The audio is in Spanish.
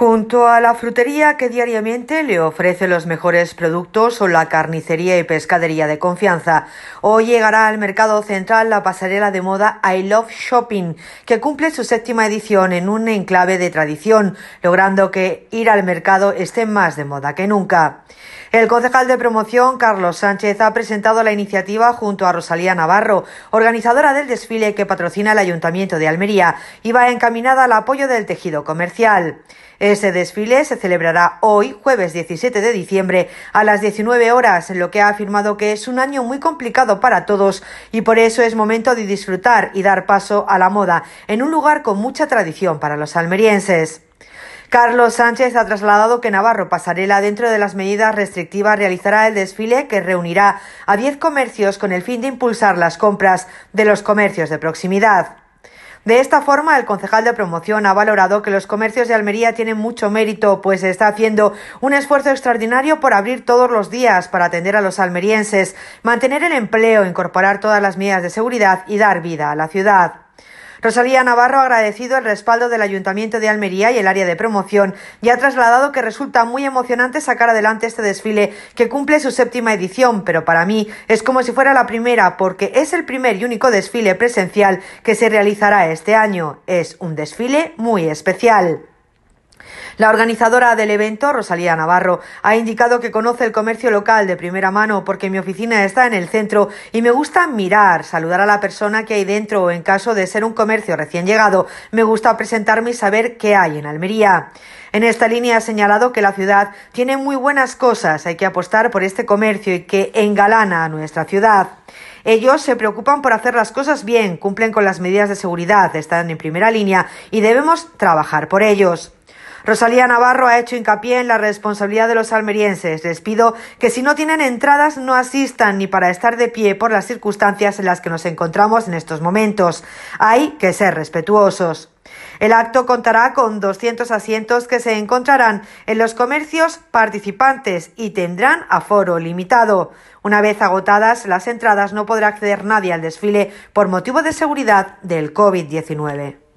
Junto a la frutería que diariamente le ofrece los mejores productos o la carnicería y pescadería de confianza, hoy llegará al mercado central la pasarela de moda I Love Shopping, que cumple su séptima edición en un enclave de tradición, logrando que ir al mercado esté más de moda que nunca. El concejal de promoción, Carlos Sánchez, ha presentado la iniciativa junto a Rosalía Navarro, organizadora del desfile que patrocina el Ayuntamiento de Almería y va encaminada al apoyo del tejido comercial. Ese desfile se celebrará hoy, jueves 17 de diciembre, a las 19 horas, en lo que ha afirmado que es un año muy complicado para todos y por eso es momento de disfrutar y dar paso a la moda en un lugar con mucha tradición para los almerienses. Carlos Sánchez ha trasladado que Navarro Pasarela, dentro de las medidas restrictivas, realizará el desfile que reunirá a 10 comercios con el fin de impulsar las compras de los comercios de proximidad. De esta forma, el concejal de promoción ha valorado que los comercios de Almería tienen mucho mérito, pues está haciendo un esfuerzo extraordinario por abrir todos los días para atender a los almerienses, mantener el empleo, incorporar todas las medidas de seguridad y dar vida a la ciudad. Rosalía Navarro ha agradecido el respaldo del Ayuntamiento de Almería y el área de promoción y ha trasladado que resulta muy emocionante sacar adelante este desfile que cumple su séptima edición, pero para mí es como si fuera la primera porque es el primer y único desfile presencial que se realizará este año. Es un desfile muy especial. La organizadora del evento, Rosalía Navarro, ha indicado que conoce el comercio local de primera mano porque mi oficina está en el centro y me gusta mirar, saludar a la persona que hay dentro o en caso de ser un comercio recién llegado, me gusta presentarme y saber qué hay en Almería. En esta línea ha señalado que la ciudad tiene muy buenas cosas, hay que apostar por este comercio y que engalana a nuestra ciudad. Ellos se preocupan por hacer las cosas bien, cumplen con las medidas de seguridad, están en primera línea y debemos trabajar por ellos. Rosalía Navarro ha hecho hincapié en la responsabilidad de los almerienses. Les pido que si no tienen entradas no asistan ni para estar de pie por las circunstancias en las que nos encontramos en estos momentos. Hay que ser respetuosos. El acto contará con 200 asientos que se encontrarán en los comercios participantes y tendrán aforo limitado. Una vez agotadas las entradas no podrá acceder nadie al desfile por motivo de seguridad del COVID-19.